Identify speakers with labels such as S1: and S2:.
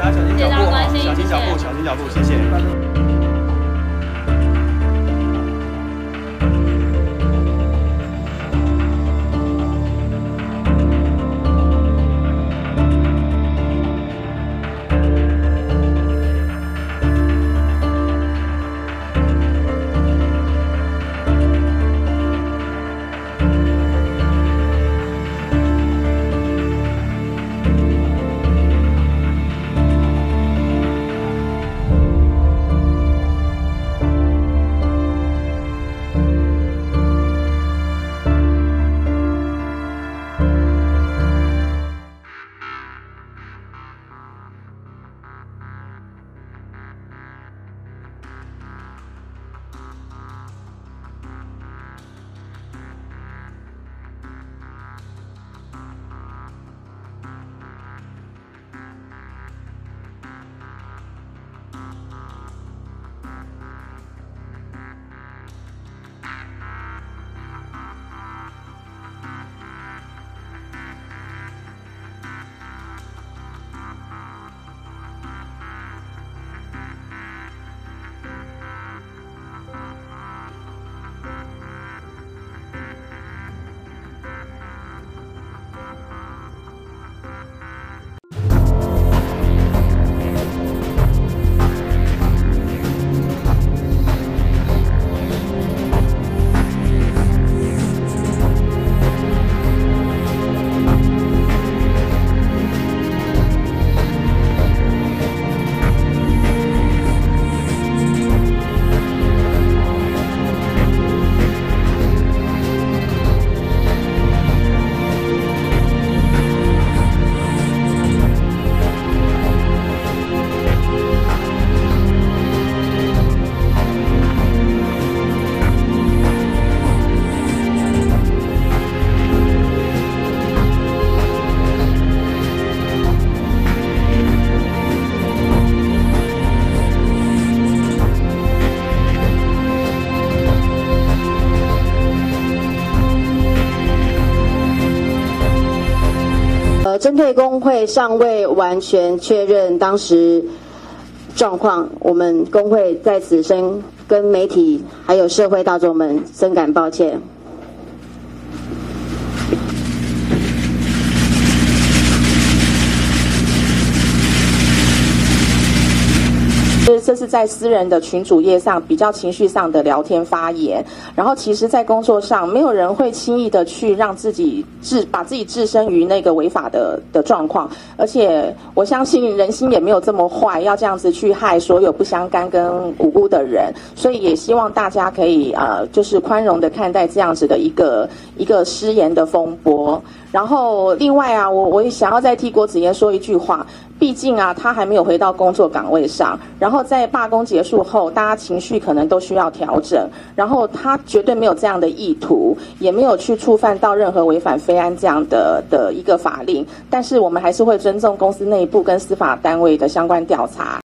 S1: 大家小心脚步哈，
S2: 谢谢大家关心
S1: 小心脚步，小心脚步，谢谢。
S3: 针对工会尚未完全确认当时状况，我们工会在此深跟媒体还有社会大众们深感抱歉。
S4: 这是在私人的群主页上比较情绪上的聊天发言，然后其实，在工作上没有人会轻易的去让自己置把自己置身于那个违法的的状况，而且我相信人心也没有这么坏，要这样子去害所有不相干跟无辜的人，所以也希望大家可以呃，就是宽容的看待这样子的一个一个失言的风波。然后另外啊，我我也想要再替郭子妍说一句话，毕竟啊，他还没有回到工作岗位上，然后在罢工结束后，大家情绪可能都需要调整，然后他绝对没有这样的意图，也没有去触犯到任何违反非安这样的的一个法令，但是我们还是会尊重公司内部跟司法单位的相关调查。